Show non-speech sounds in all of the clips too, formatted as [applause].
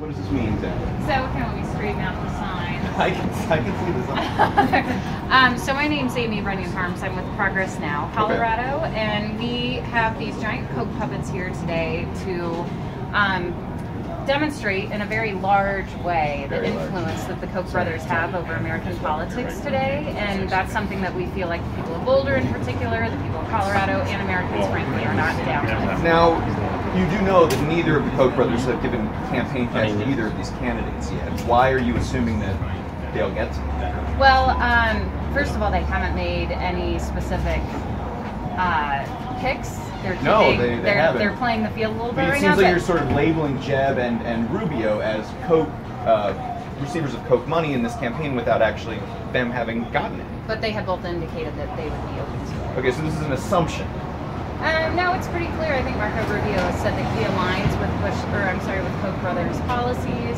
What does this mean then? So can we straighten out the sign? [laughs] I can, I can see the On. [laughs] um, so my name's Amy Runyon-Harms. I'm with Progress Now, Colorado, okay. and we have these giant Koch puppets here today to um, demonstrate in a very large way the influence that the Koch brothers have over American politics today. And that's something that we feel like the people of Boulder in particular, the people of Colorado, and Americans frankly are not down with. Now, you do know that neither of the Koch brothers have given campaign cash to either of these candidates yet. Why are you assuming that they'll get some? Well, um, first of all, they haven't made any specific uh, picks. They're no, they, they they're, haven't. They're playing the field a little but bit it right seems now, like you're sort of labeling Jeb and, and Rubio as Koch uh, receivers of Koch money in this campaign without actually them having gotten it. But they have both indicated that they would be open to it. Okay, so this is an assumption. Um, no, it's pretty clear. I think Marco Rubio has said that he aligns with Bush, or I'm sorry, with Koch brothers' policies,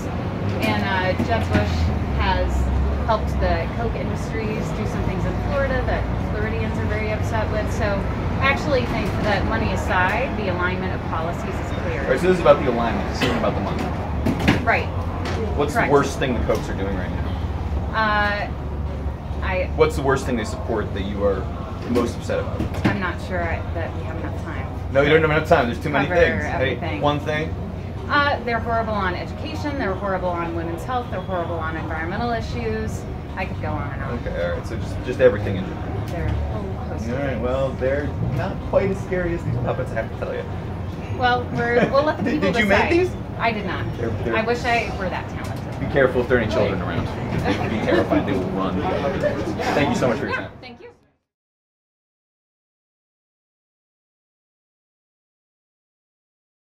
and uh, Jeb Bush has helped the Koch Industries do some things in Florida that Floridians are very upset with. So I actually think that money aside, the alignment of policies is clear. All right, so this is about the alignment. This isn't about the money. Right. What's Correct. the worst thing the Kochs are doing right now? Uh, I. What's the worst thing they support that you are most upset about? I'm not sure that we have enough time. No, you don't have enough time. There's too many things. Hey, one thing. Uh, they're horrible on education. They're horrible on women's health. They're horrible on environmental issues. I could go on and on. Okay, all right. So just just everything in general. They're All right. Well, they're not quite as scary as these puppets. I have to tell you. Well, we're, we'll let the [laughs] Did- people did you decide. make these? I did not. They're- they're- I wish I were that talented. Be careful if there are any children around. [laughs] Be terrified. They will run. [laughs] Thank you so much for your time.